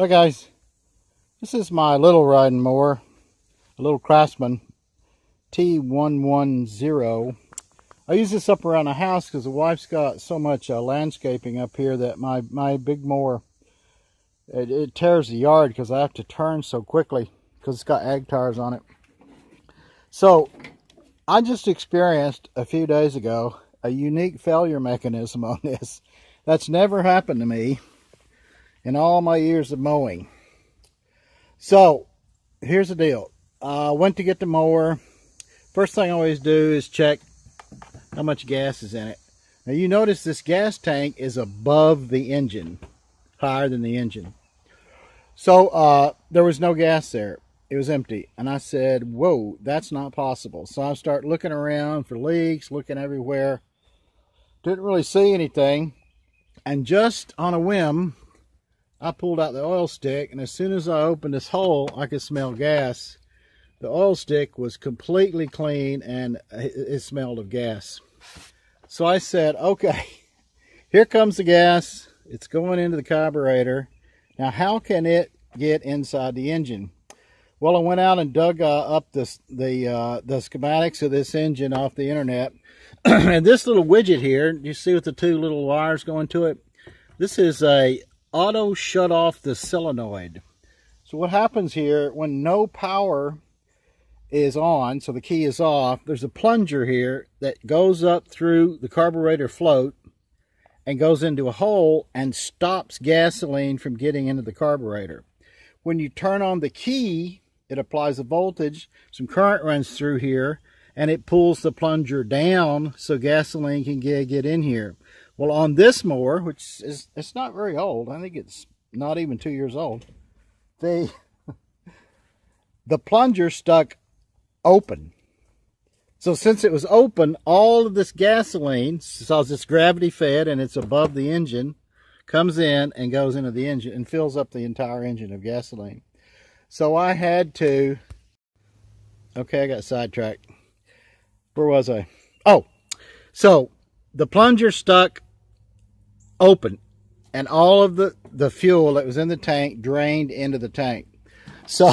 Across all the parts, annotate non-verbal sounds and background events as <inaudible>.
Hi guys, this is my little riding mower, a little Craftsman T110. I use this up around the house because the wife's got so much uh, landscaping up here that my, my big mower, it, it tears the yard because I have to turn so quickly because it's got ag tires on it. So I just experienced a few days ago a unique failure mechanism <laughs> on this. That's never happened to me in all my years of mowing. So, here's the deal. I went to get the mower. First thing I always do is check how much gas is in it. Now you notice this gas tank is above the engine, higher than the engine. So uh, there was no gas there. It was empty. And I said, whoa, that's not possible. So I start looking around for leaks, looking everywhere. Didn't really see anything. And just on a whim, I pulled out the oil stick, and as soon as I opened this hole, I could smell gas. The oil stick was completely clean, and it smelled of gas. So I said, okay, <laughs> here comes the gas. It's going into the carburetor. Now, how can it get inside the engine? Well, I went out and dug uh, up the the, uh, the schematics of this engine off the internet. <clears throat> and this little widget here, you see with the two little wires going to it? This is a auto shut off the solenoid. So what happens here when no power is on, so the key is off, there's a plunger here that goes up through the carburetor float and goes into a hole and stops gasoline from getting into the carburetor. When you turn on the key, it applies a voltage, some current runs through here, and it pulls the plunger down so gasoline can get, get in here. Well, on this mower, which is it's not very old, I think it's not even two years old, the <laughs> the plunger stuck open. So since it was open, all of this gasoline, so it's gravity fed and it's above the engine, comes in and goes into the engine and fills up the entire engine of gasoline. So I had to, okay, I got sidetracked. Where was I? Oh, so the plunger stuck open and all of the, the fuel that was in the tank drained into the tank. So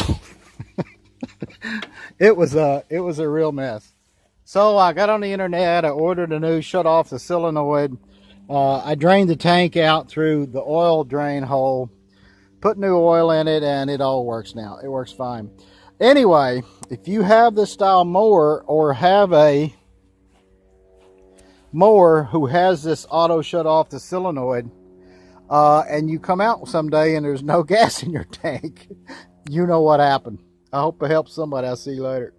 <laughs> it was a it was a real mess. So I got on the internet, I ordered a new shut off the solenoid. Uh, I drained the tank out through the oil drain hole, put new oil in it, and it all works now. It works fine. Anyway, if you have this style mower or have a mower who has this auto shut off the solenoid uh, and you come out someday and there's no <laughs> gas in your tank, you know what happened. I hope it helps somebody. I'll see you later.